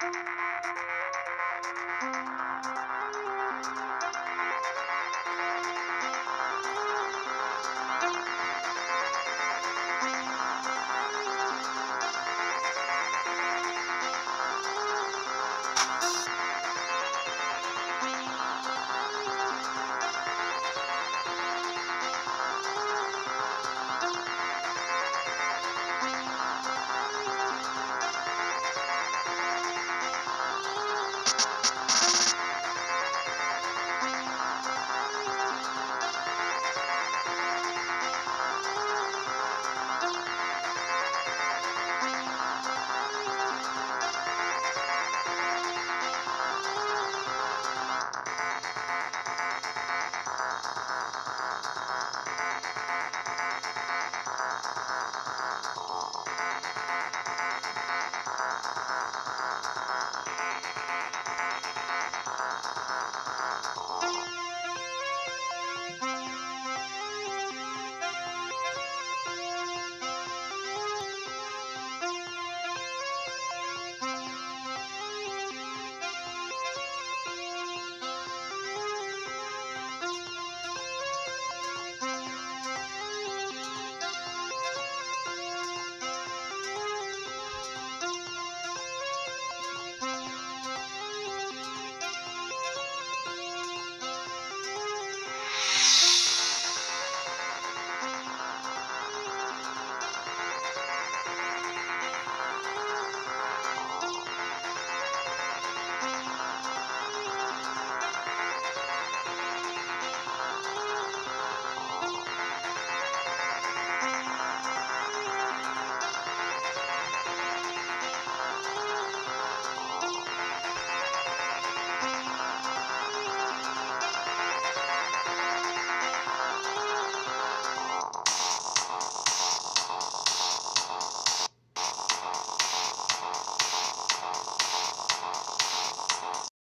Música